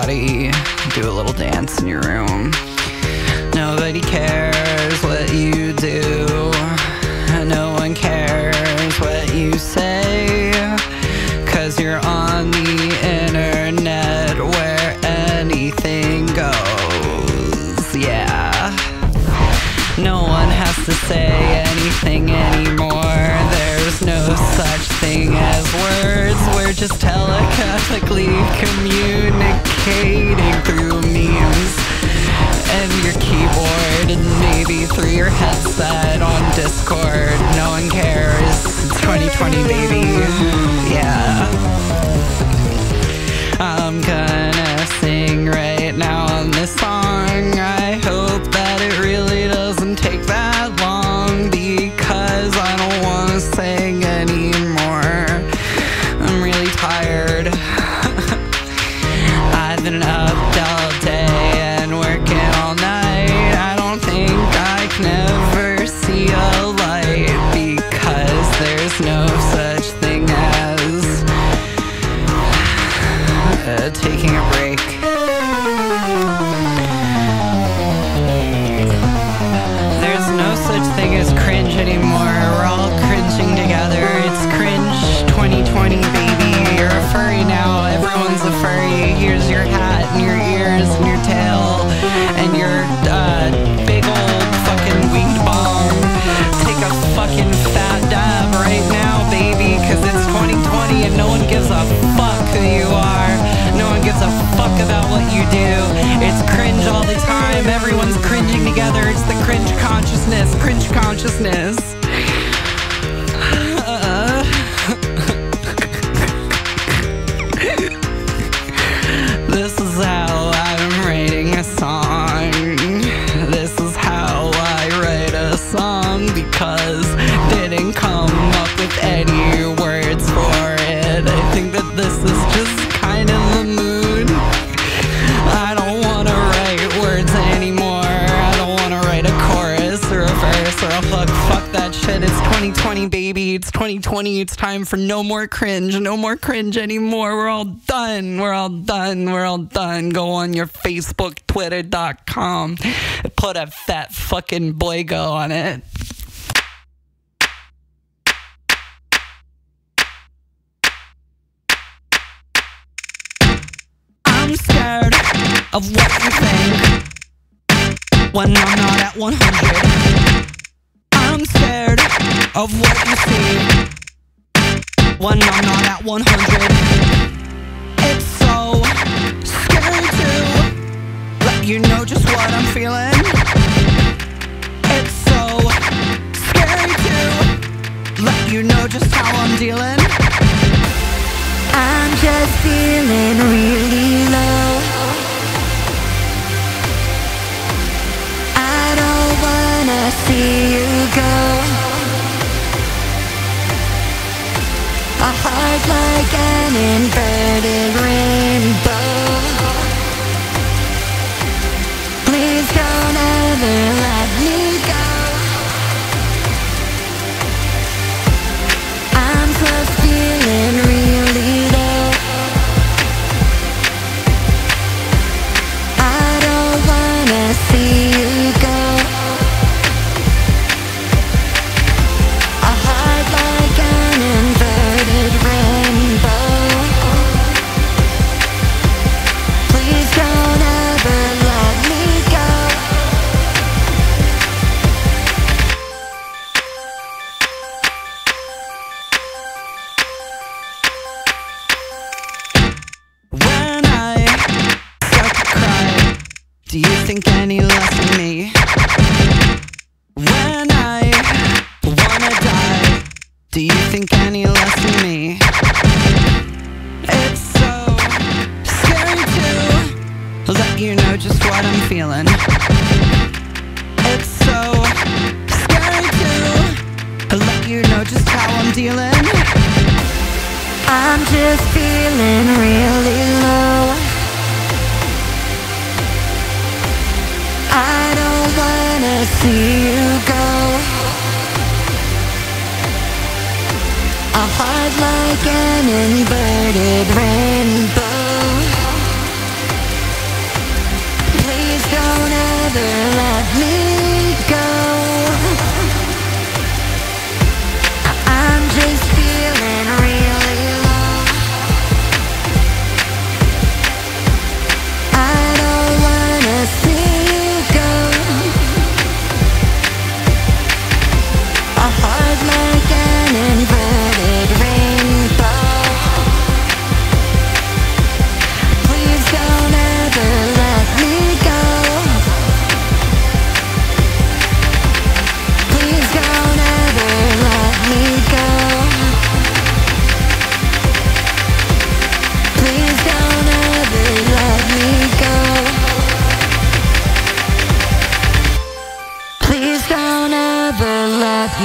body, do a little dance in your room. Nobody cares what you do, no one cares what you say, cause you're on the internet where anything goes. Yeah. No one has to say anything anymore. There's no such thing as words. We're just telepathically communicating through memes and your keyboard and maybe through your headset on Discord. No one cares. It's 2020, baby. Uh, taking a break. Fuck about what you do. It's cringe all the time. Everyone's cringing together. It's the cringe consciousness. Cringe consciousness. 2020. It's time for no more cringe. No more cringe anymore. We're all done. We're all done. We're all done. Go on your Facebook, Twitter.com. Put a fat fucking boygo on it. I'm scared of what you think when I'm not at 100. I'm scared of what you see when I'm not at 100. It's so scary to let you know just what I'm feeling. It's so scary to let you know just how I'm dealing. I'm just feeling really Like an inverted rainbow. Less of me? It's so scary to let you know just what I'm feeling. It's so scary to let you know just how I'm dealing. I'm just feeling really low. I don't wanna see you. apart like an inverted rainbow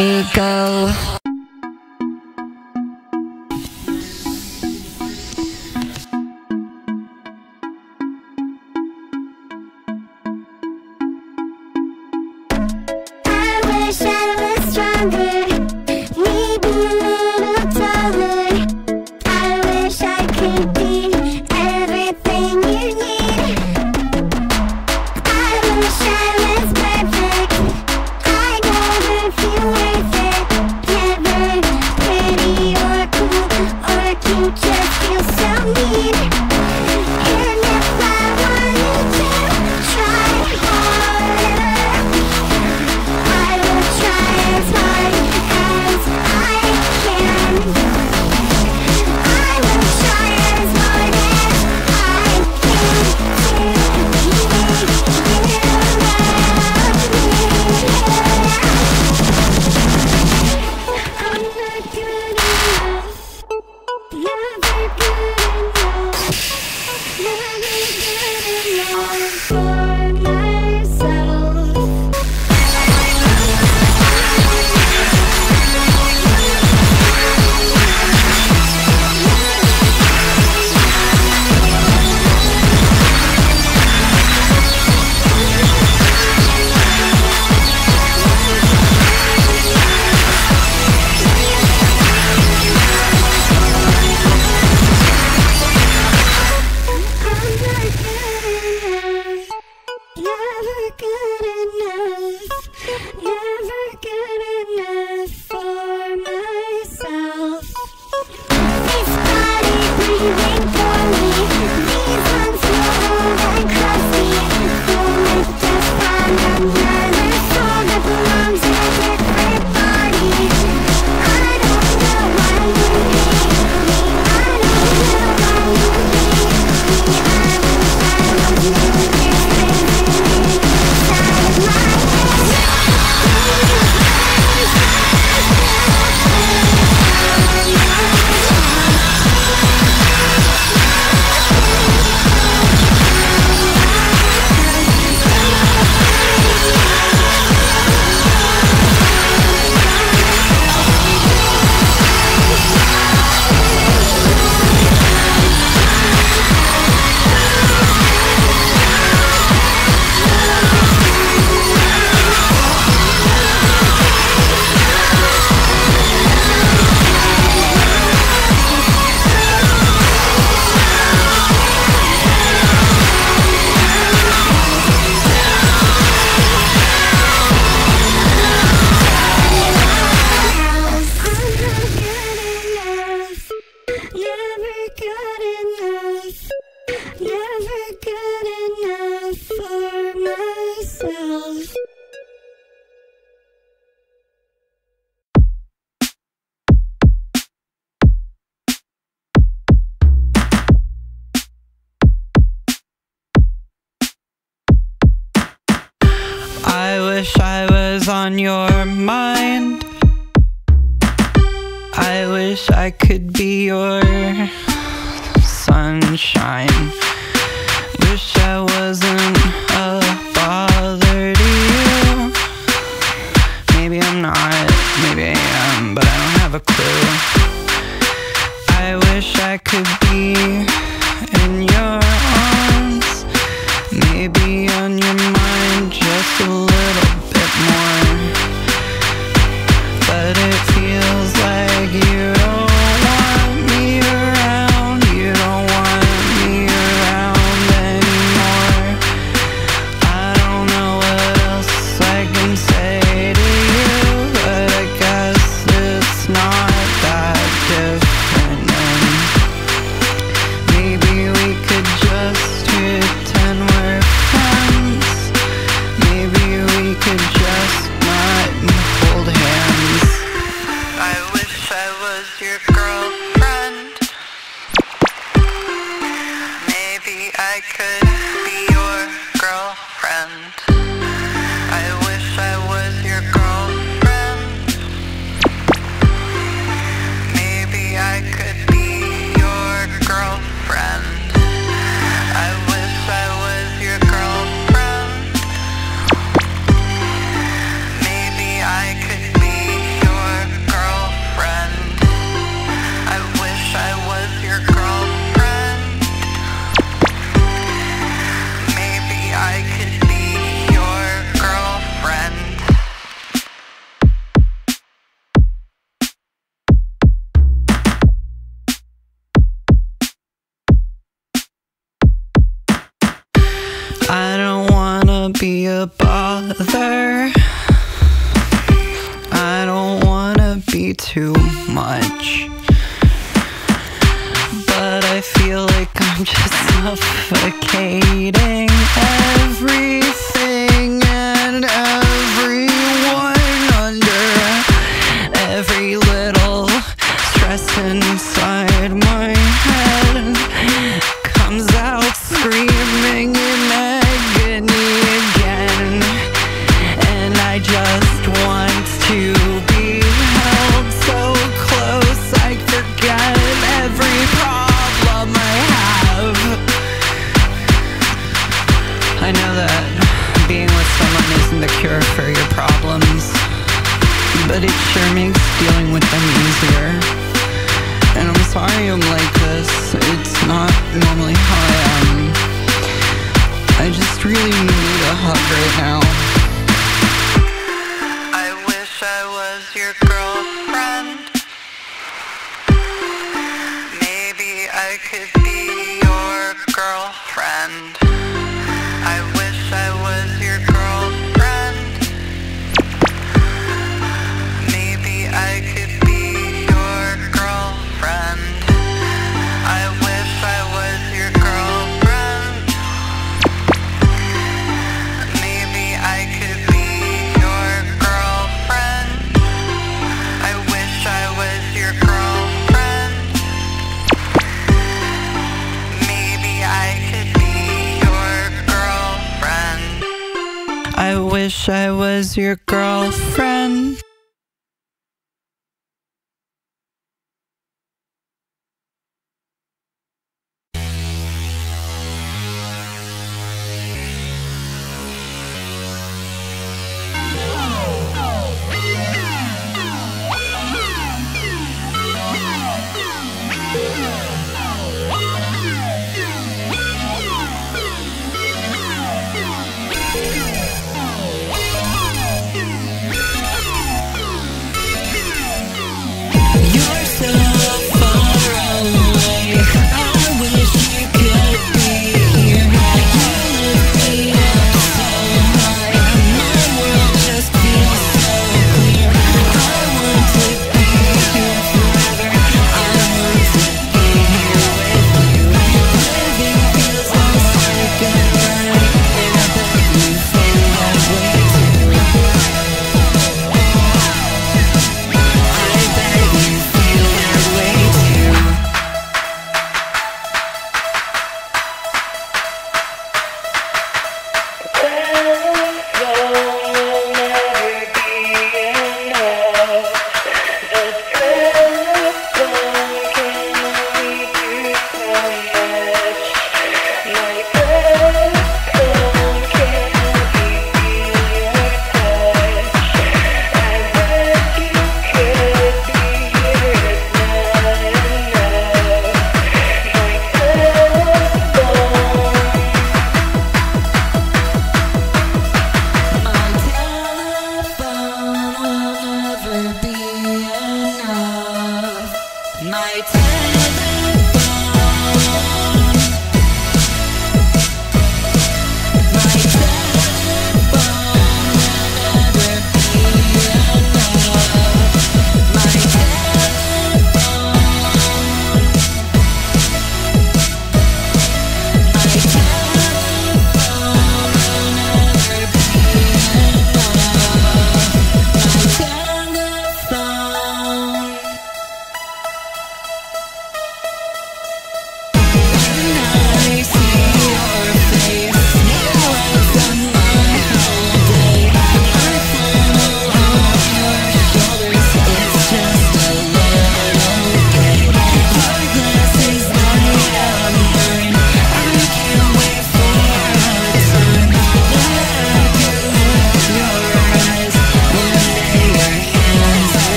me go. on your mind. I wish I could be your sunshine. Wish I wasn't I'm just suffocating every the cure for your problems, but it sure makes dealing with them easier. And I'm sorry I'm like this, it's not normally how I am. I just really need a hug right now. I wish I was your girlfriend. Maybe I could be your girlfriend. is your girl.